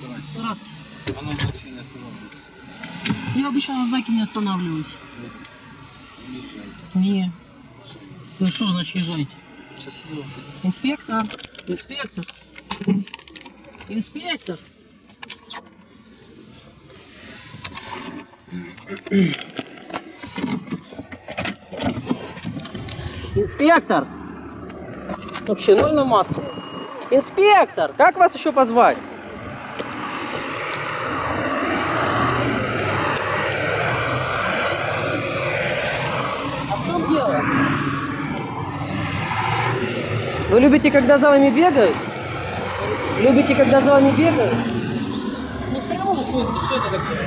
Здравствуйте. А не. Я обычно на знаке не останавливаюсь. Не езжайте. Не. Ну что значит езжайте? Инспектор. Инспектор. Инспектор. Инспектор. Вообще ноль на массу. Инспектор, как вас еще позвать? А в чем дело? Вы любите, когда за вами бегают? Любите, когда за вами бегают? Ну, в прямом смысле, что это такое?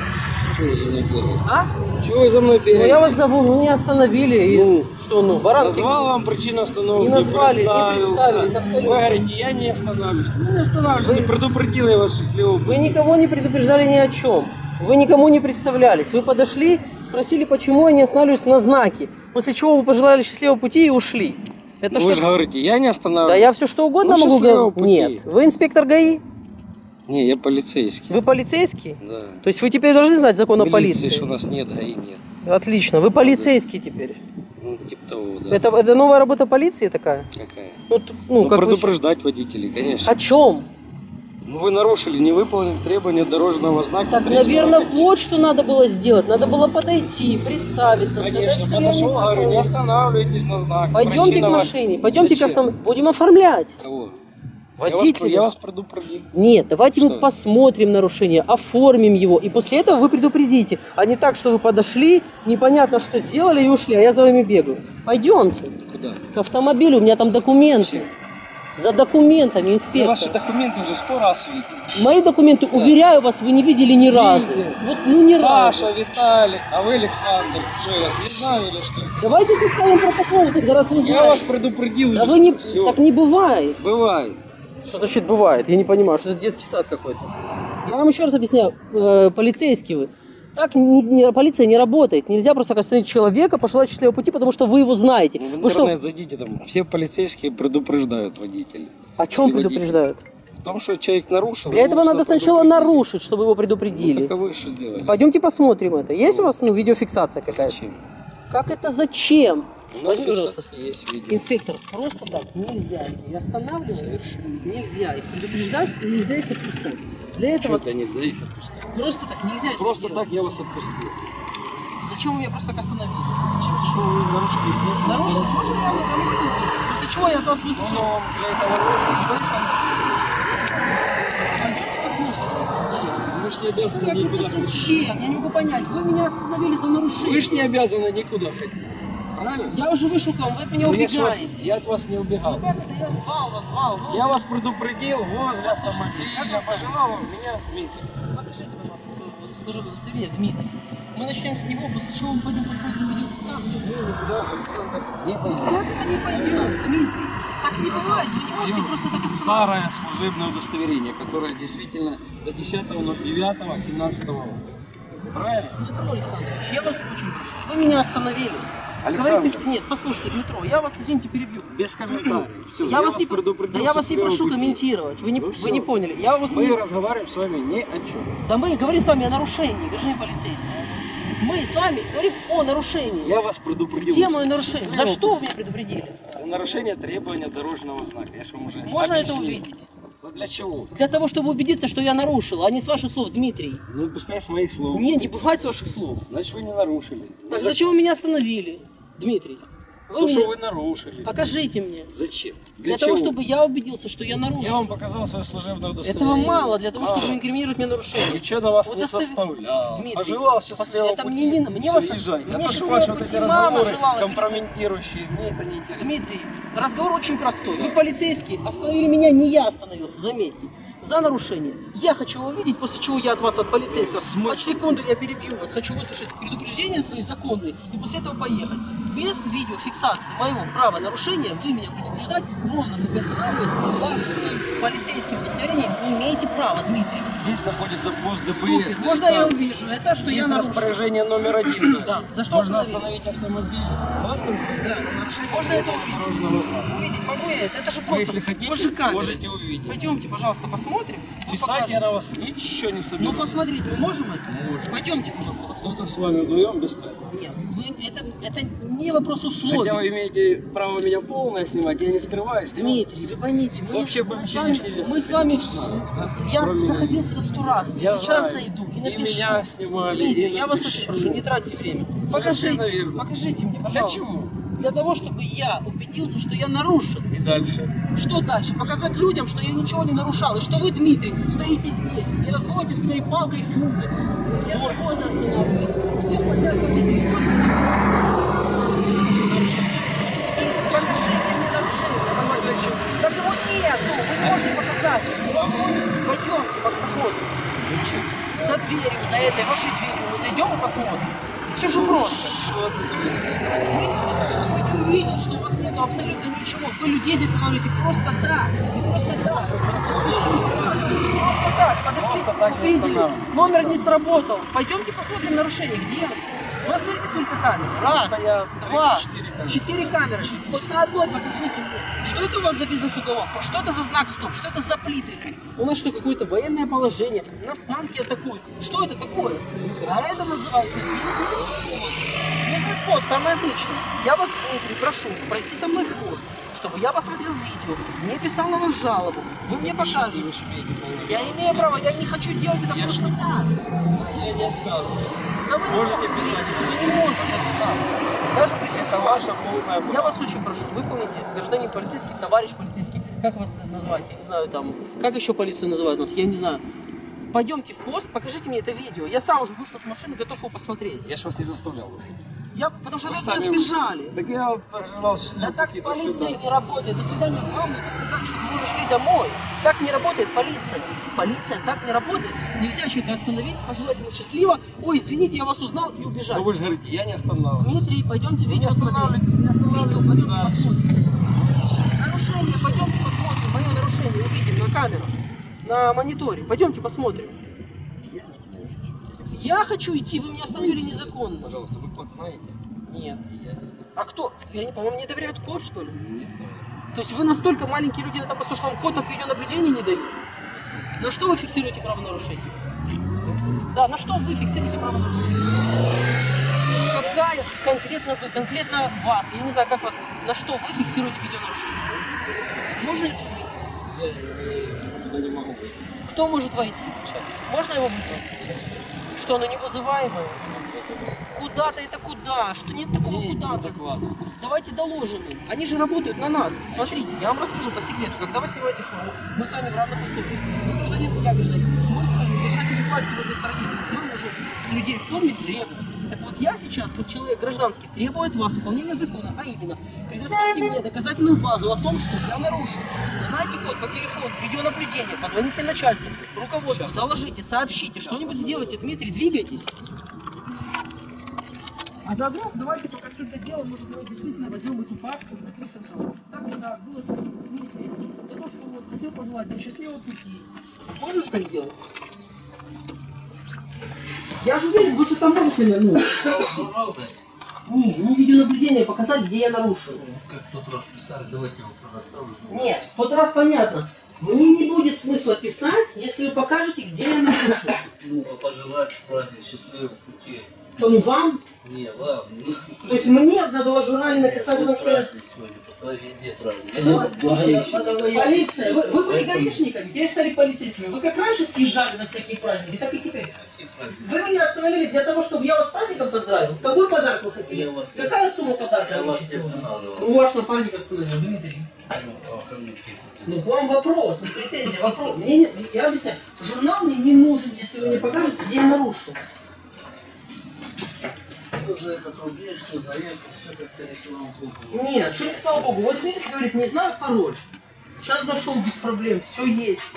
Чего вы за мной бегаете? А? Чего вы за мной Ну, я бегаете? вас зову, ну, не остановили. и- Ну. что, ну, баран? Назвал вам причину остановки, Не назвали, не представились, абсолютно. Вы говорите, я не останавливаюсь. Ну не останавливаюсь, предупредил я вас счастливого Вы никого не предупреждали ни о чем. Вы никому не представлялись. Вы подошли, спросили, почему я не останавливаюсь на знаке. После чего вы пожелали счастливого пути и ушли. Это Вы что? же говорите, я не Да останавливаюсь. я все что угодно Ну, могу говорить. пути. Нет. Вы инспектор ГАИ? Не, я полицейский. Вы полицейский? Да. То есть вы теперь должны знать закон о Милиции, полиции? что у нас нет, ГАИ нет. Отлично. Вы полицейский теперь. Ну, типа того, да. Это, это новая работа полиции такая? Какая? Ну, ну, Ну, как вы... предупреждать водителей, конечно. О чем? Ну, вы нарушили, не выполнили требования дорожного знака. Так, наверное, вот что надо было сделать. Надо было подойти, представиться, сказать, Конечно, не подошел, говорю, не останавливайтесь на знак. Пойдемте к Причина машине, ваша. пойдемте к Зачем? автомобилю. Будем оформлять. Кого? Я вас, Водителя. я вас предупредил. Нет, давайте мы Что? посмотрим нарушение, оформим его, и после этого вы предупредите. А не так, что вы подошли, непонятно что сделали и ушли, а я за вами бегаю. Пойдемте Куда? к автомобилю, у меня там документы. Зачем? За документами, Я инспектор. ваши документы уже сто раз видел. Мои документы, уверяю вас, вы не видели ни разу. Видел. Вот, ну ни разу. Саша, Виталий, а вы Александр. Что, я вас не знаю или что? Давайте составим протокол тогда, раз вы Я знаете. вас предупредил. Да вы не... всё. Так не бывает. Бывает. Что значит бывает? Я не понимаю, что это детский сад какой-то. Я вам еще раз объясняю, э, полицейский вы. Так не- не- полиция не работает. Нельзя просто остановить человека, пожелать счастливого пути, потому что вы его знаете. Ну, В Вы что, интернет зайдите, там все полицейские предупреждают водителей. о чем Если водитель- предупреждают? В том, что человек нарушил. Для этого надо сначала нарушить, чтобы его Ну, предупредили. так а вы что сделали? Пойдемте посмотрим это. Есть у вас ну, видеофиксация какая-то? Зачем? Как это зачем? У нас пожалуйста. есть видео. Инспектор, просто так нельзя их останавливать. Нельзя их предупреждать, и нельзя их отпускать. Для этого Что-то нельзя их отпускать. Просто так нельзя. Просто так я вас отпустил. Зачем вы меня просто так остановили? Зачем? Что вы нарушили? Нарушили? Можно я вам выйду? После чего я от вас Ну, выслушаю? вам для этого. Вы ж не обязаны Как никуда это ходить. зачем? Я не могу понять. Вы меня остановили за Вы нарушение. ж не обязаны никуда ходить. Правильно? Я уже вышел к вам, вы от меня Я, ж вас, убегаете. я от вас не убегал. Ну как это? Я звал вас, звал. Вы- Я вас предупредил возле автомобиля. пожелал вам меня Дмитрий. Покажите, пожалуйста, свое служебное удостоверение, Дмитрий. Мы начнем с него, после чего мы пойдем посмотрим видеофиксацию. Не пойдем. Как это не пойдем, Дмитрий? Так не бывает, вы не можете просто так остановить. Старое служебное удостоверение, которое действительно до 10.09.17 года. Правильно? Дмитро Александрович, я вас очень прошу. Вы меня остановили. Александр. Говорите. Нет, послушайте, Дмитро, я вас, извините, перебью. Без комментариев. Все, Я, вас не, да я вас не прошу пути. комментировать. Вы не, Ну вы не поняли. Я вас Мы не... разговариваем с вами ни о чем. Да мы говорим с вами о нарушении, вы же не полицейский. Мы с вами говорим о нарушении. Я вас предупредил. Где мое нарушение? За что вы меня предупредили? За нарушение требования дорожного знака. Я же вам уже Можно это объяснил. увидеть? Ну для чего? Для того, чтобы убедиться, что я нарушил, а не с ваших слов, Дмитрий. Ну пускай с моих слов. Не, не бывает с ваших слов. Значит вы не нарушили. Так Ну, зачем вы меня остановили, Дмитрий? Вы То, мне- что вы нарушили. Покажите мне. Зачем? Для, чего? того, чтобы я убедился, что я нарушил. Я вам показал свое служебное удостоверение. Этого мало для того, чтобы Мало. инкриминировать мне нарушение. Ничего на вас не Удостов- составлял. Дмитрий, Пожелал счастливого это пути. мне не мне езжайте. мне а что счастливого вот мама желала. компрометирующие, мне это не интересно. Дмитрий, разговор очень простой. Вы полицейский, остановили меня, не я остановился, заметьте. За нарушение. Я хочу его увидеть, после чего я от вас, от полицейского, под секунду я перебью вас, хочу выслушать предупреждения свои законные и после этого поехать. Без видеофиксации моего права нарушения вы меня предупреждать, ровно как останавливаете, своим полицейским удостоверением не имеете права, Дмитрий. Здесь находится пост ДПС. Супер. Можно я увижу? Это что я Есть нарушил? распоряжение номер один. Да. За что Можно остановить автомобиль. Конкретно? Можно это увидеть? Увидеть могу я это? Это же просто если хотите, можете увидеть. Пойдемте, пожалуйста, посмотрим. Вы Писать покажете. я на вас ничего не Ну собираюсь. посмотреть мы можем это? Пойдемте, пожалуйста, посмотрим. Кто-то с вами вдвоем без камеры. Нет, вы- это, это не вопрос Хотя условий. вы имеете право меня полное снимать, я не скрываюсь. Дмитрий, вы поймите, мы, Вообще мы с вами, нельзя. мы с вами в- я Кроме заходил сюда сто раз, и Я сейчас знаю. зайду и И напишу. меня снимали, Дмитрий, и я вас очень прошу, не тратьте время. Покажите, верно. покажите мне, Для пожалуйста. чего? Для того, чтобы я убедился, что я нарушил. И дальше. Что дальше? Показать людям, что я ничего не нарушал, и что вы, Дмитрий, стоите здесь, не разводите своей палкой фунты. Все возы останавливаете. Всех подряд водителей. Вот для чего. Покажите мне нарушение. Понимаете? Так его нет, ну, вы не можете показать. У вас он- Пойдемте, посмотрим. За дверью, за этой вашей дверью мы зайдем и посмотрим. Все же просто. Что люди увидели, что у вас нет абсолютно ничего. Вы людей здесь останавливаете просто так. Не просто так. Просто так. Подошли, увидели. останавливаем. Номер не сработал. Пойдемте посмотрим нарушение. Где оно? Вы смотрите, сколько камер. Раз, два, четыре камеры. Хоть на одной покажите мне. Что это у вас за бизнес-уголовка? Что это за знак стоп? Что это за плиты? У нас что, какое-то военное положение? Нас танки атакуют. Что это такое? А это называется бизнес-пост. Самый обычный. Я вас, прошу пройти со мной в пост, чтобы я посмотрел видео, не писал на вас жалобу. Вы мне покажете. Я имею право, я не хочу делать это просто так. Я не отказываюсь. Да вы не Можете можете, писать. вы не можете отказаться. Даже при всем Это полное право. Я вас очень прошу, выполните, гражданин полицейский, товарищ полицейский, как вас назвать, я не знаю, там, как еще полицию называют нас, я не знаю. Пойдемте в пост, покажите мне это видео. Я сам уже вышел с машины, готов его посмотреть. Я ж вас не заставлял выходить. Я, потому что вы сами сбежали. Так я пожелал счастливо Да так полиция не работает. До свидания. Вам надо сказать, что вы уже шли домой. Так не работает полиция. Полиция так не работает. Нельзя человека остановить, пожелать ему счастливо. Ой, извините, я вас узнал и убежать. Ну вы же говорите, я не останавливаюсь. Дмитрий, пойдемте видео смотреть. не Видео, пойдемте да. посмотрим. Нарушение, пойдемте посмотрим. Мое нарушение увидим на камеру, на мониторе. Пойдемте посмотрим. Я хочу идти, вы меня остановили незаконно. Пожалуйста, вы код знаете? Нет. Я не знаю. А кто? Я не вам не доверяют код, что ли? То есть вы настолько маленькие люди на этом посту, что вам код от видеонаблюдения не дают? На что вы фиксируете правонарушение? Да, на что вы фиксируете правонарушение? Какая конкретно вы, конкретно вас, я не знаю, как вас, на что вы фиксируете видеонарушение? Можно это увидеть? Я туда не могу. Кто может войти? Можно его вызвать? Что, оно невызываемое? Куда-то это куда? Что нет такого куда-то? Давайте доложим им. Они же работают на нас. Смотрите, я вам расскажу по секрету. Когда вы снимаете форму, мы с вами в равных условиях. Вы гражданин, я гражданин. Мы с вами держатели власти в этой стране. Мы можем с людей в форме требовать. Так вот я сейчас, как человек гражданский, требую от вас выполнения закона, а именно, предоставьте мне доказательную базу о том, что я нарушил. Знаете код по телефону, видеонаблюдение, позвоните начальству, руководству, доложите, сообщите, что-нибудь сделайте. Дмитрий, двигайтесь. А заодно давайте пока все это дело, может быть, действительно возьмем эту папку, напишем там. Так это было с Дмитрием. За то, что вот хотел пожелать мне счастливого пути. Можешь так сделать? Я же уверен, вы же там можете, ну, не, не видеонаблюдение показать, где я нарушил. Как в тот раз писали, давайте его предоставлю. Нет, в тот раз понятно. Мне не будет смысла писать, если вы покажете, где я нарушил. Ну, а пожелать праздник счастливого пути. Кому вам? Не, вам. Ну, То есть мне надо в журнале написать, потому что я сегодня, просто везде праздник. Что? Слушайте, Благовоение. полиция, вы, вы были гаишниками, теперь стали полицейскими. Вы как раньше съезжали на всякие праздники, так и теперь. Вы меня остановили для того, чтобы я вас с праздником поздравил. Какой подарок вы хотели? Вас- Какая сумма подарка Я вас не останавливал. Ну, ваш напарник остановил, Дмитрий. Ну, к вам вопрос, не претензия, вопрос. Мне не, я объясняю, журнал мне не нужен, если вы мне покажете, где я нарушил. Что за этот рублей, что за это, все как-то не слава богу. Нет, что не слава богу. Вот Дмитрий говорит, не знаю пароль. Сейчас зашел без проблем, все есть.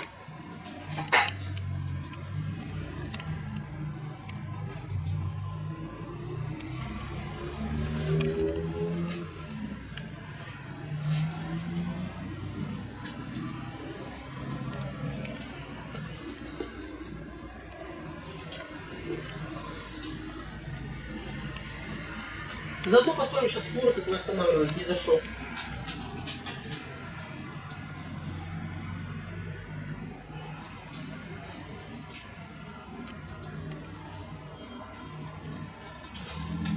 Заодно построим сейчас фуру, как мы останавливались, ни за что.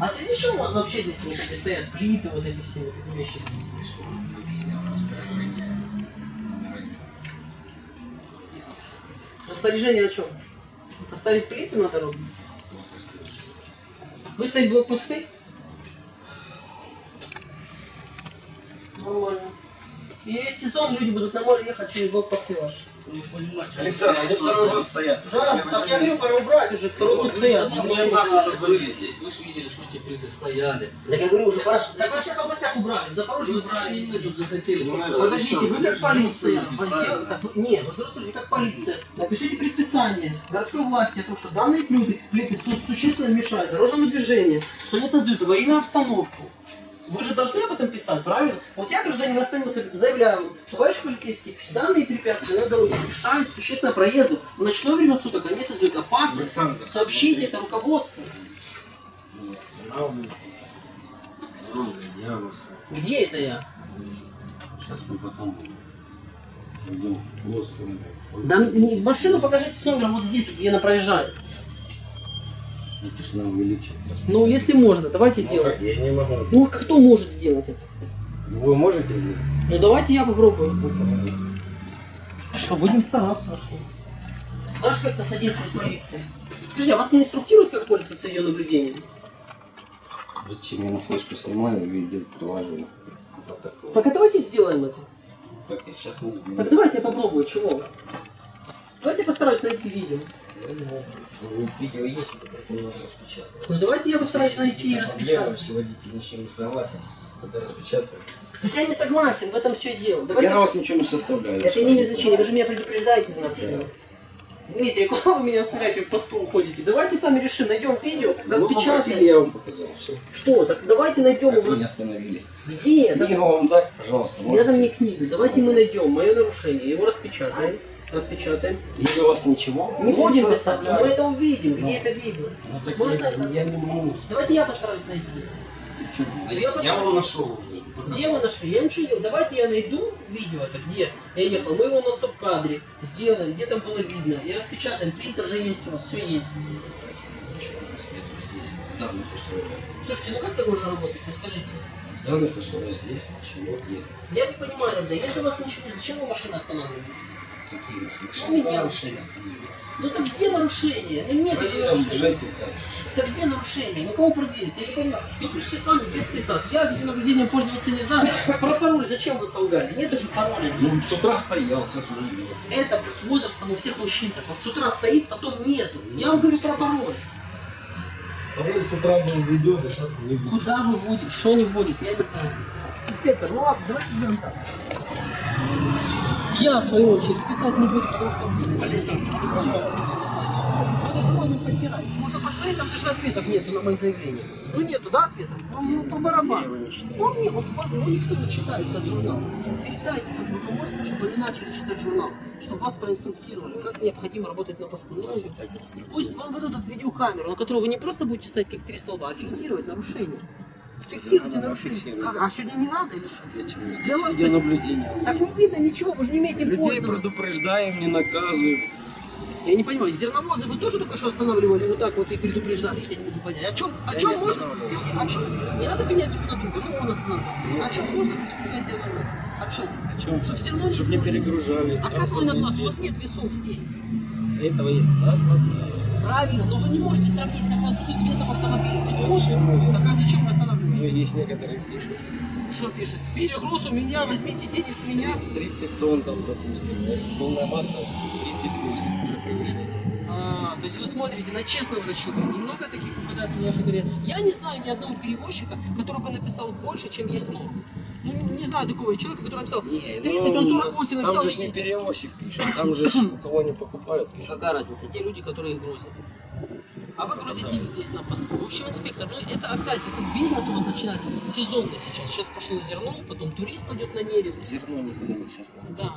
А здесь еще у вас вообще здесь вот эти стоят плиты, вот эти все вот эти вещи здесь? Распоряжение о чем? Поставить плиты на дорогу? Выставить блокпосты? Нормально. И весь сезон люди будут на море ехать через блокпосты ваши. Александр, они второй год стоят. Да, так я говорю, пора убрать уже, второй год стоят. Ну, мы нас разрыли здесь. Вы же видели, что эти плиты стояли. Так я говорю, уже пора. Так во всех областях убрали, в Запорожье убрали. мы тут захотели. просто Подождите, вы как полиция. Плиты Вы ставили. сдел- так вы- Не, вы взрослые как полиция. Напишите предписание городской власти о том, что данные плиты, плиты су- существенно мешают дорожному движению, что не создают аварийную обстановку. Вы же должны об этом писать, правильно? Вот я, гражданин, остановился, заявляю, товарищ полицейский, данные препятствия на дороге мешают существенно проезду. В ночное время суток они создают опасность. Александр, Сообщите это руководству. Где это я? сейчас мы потом идем. Да машину покажите с номером вот здесь, где она проезжает. Написано увеличить. Ну, если можно, давайте сделаем. Я не могу. Ну, кто может сделать это? Вы можете сделать? Ну, давайте я попробую. А что, будем стараться. Знаешь, как это содействует полиции? Скажи, а вас не инструктируют, как пользоваться ее наблюдением? Зачем я на флешку снимаю и видео приложение? Вот. Так, а давайте сделаем это. Так, я сейчас не сделаю. Так давайте я попробую, чего? Давайте я постараюсь найти видео. Ну, Видео есть, это только не распечатать. Ну, давайте я постараюсь найти и распечатать. все водители ни с чем не согласен, когда распечатают. Так я не согласен, в этом все и дело. Я Давайте... на вас ничего не составляю. Это не имеет значения, вы же меня предупреждаете за нарушение. Дмитрий, куда вы меня оставляете, в посту уходите? Давайте сами решим, найдем видео, распечатаем. я вам показал. Все. Что? Так давайте найдем его. вы не остановились. Где? Книгу вам дать, пожалуйста. Не надо можете? мне книгу. Давайте мы найдем мое нарушение, его распечатаем. Распечатаем. Если у вас ничего, Не я будем писать, но мы это увидим, где это видно. Ну, так Можно я, я не могу. Давайте я постараюсь найти. Я Я постараюсь. его нашел уже. Где вы нашли? Я ничего не делал. Давайте я найду видео это, где я ехал. Мы его на стоп-кадре сделаем, где там было видно. И распечатаем. Принтер же есть у вас, все есть. Данных условиях. Слушайте, ну как так можно работать, скажите? В данных условиях здесь ничего нет. Я не понимаю тогда, если у вас ничего нет, зачем вы машину останавливаете? Такие Ну, машины. меня- нарушения остановили. Ну так где нарушение? Ну нет же Пойдем, нарушения. Так где нарушение? Ну кого проверить? Я не понимаю. Мы пришли с вами в детский сад. Я видеонаблюдением пользоваться не знаю. Про пароль зачем вы солгали? Нет даже пароля. здесь. Ну, с утра стоял, сейчас уже нет. Это с возрастом у всех мужчин так. Вот с утра стоит, потом нету. Я вам говорю про пароль. А вы с утра был видео, да сейчас не будет. Куда вы вводите? Что не вводит? Я не знаю. Инспектор, ну ладно, давайте сделаем так. Я, в свою очередь, писать не буду, потому что... Александр, Можно посмотреть, там даже ответов нету на мои заявления. Ну нету, да, ответов? Ну, ну, по барабану. Ну, нет, вот, ну, никто не читает этот журнал. Передайте своему руководству, чтобы они начали читать журнал, чтобы вас проинструктировали, как необходимо работать на посту. Ну, пусть вам выдадут видеокамеру, на которую вы не просто будете ставить как три столба, а фиксировать нарушение. Фиксируйте нарушение. Как, а сегодня не надо или что? Дело- Видеонаблюдение. Так не видно ничего, вы же не умеете Людей пользоваться. предупреждаем, не наказываем. Я не понимаю, зерновозы вы тоже только что останавливали вот так вот и предупреждали, я не могу понять. О чем, о чем не можно, скажите, о чем, не надо менять друг на друга, ну он останавливает. О чем можно предупреждать зерновозы? О чем? О чем? Чтобы все равно не Чтобы не перегружали. А как вы на глаз? У вас нет весов здесь. Этого есть, да? Правильно, но вы не можете сравнить накладную с весом автомобиля. Можете. Так а зачем останавливаете? есть некоторые пишут. Что пишет? Перегруз у меня, возьмите денег с меня. 30 тонн там, допустим. Если полная масса 38 уже превышение. А, то есть вы смотрите на честного рассчитываете. Немного таких попадается за вашу карьеру. Я не знаю ни одного перевозчика, который бы написал больше, чем есть норма. Ну, не, не знаю такого человека, который написал 30, он 48 написал. ну, Там же не перевозчик пишет. Там же у кого не покупают. пишут. Какая разница? Те люди, которые их грузят. А вы грузите их здесь на посту. В общем, инспектор, ну это опять, этот бизнес у вас начинается сезонно сейчас. Сейчас пошло зерно, потом турист пойдет на нерест. Зерно никуда не сейчас надо. Да,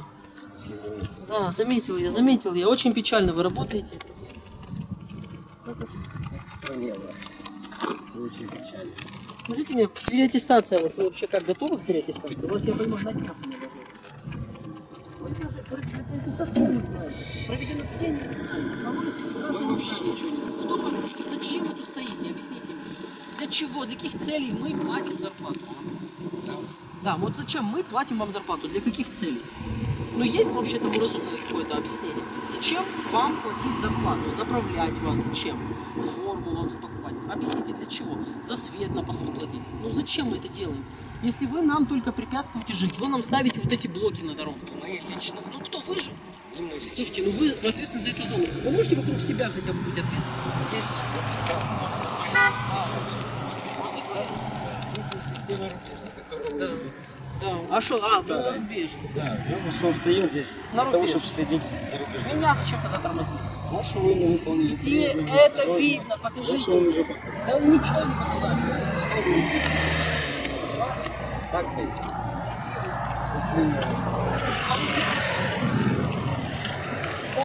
да, заметил я, заметил я. Очень печально вы работаете. Как это в стране, да. Все очень печально. Скажите мне, переаттестация, вот вы вообще как готовы к переаттестации? Вас, я понимаю. Вот переаттестацию не вообще ничего знаем. Кто может? Зачем вы тут стоите? Объясните мне. Для чего? Для каких целей мы платим зарплату? Вам. Да, вот зачем мы платим вам зарплату? Для каких целей? Ну есть вообще тому разумное какое-то объяснение? Зачем вам платить зарплату? Заправлять вас? Зачем? Форму вам покупать? Объясните для чего? За свет на посту платить? Ну зачем мы это делаем? Если вы нам только препятствуете жить, вы нам ставите вот эти блоки на дорогу. Мы лично. Ну кто вы же? И мы лично. Слушайте, ну вы ответственны за эту зону. Вы можете вокруг себя хотя бы быть ответственны? Здесь Здесь есть система которая Да. Да. А что? А, на рубежке. Да, мы в основном стоим здесь На для того, чтобы следить за рубежом. Меня зачем тогда тормозить? Вашу вы не выполнили. Где это дороги. видно? Покажите. уже показали. Да ничего не показали. Так, Счастливо. А вы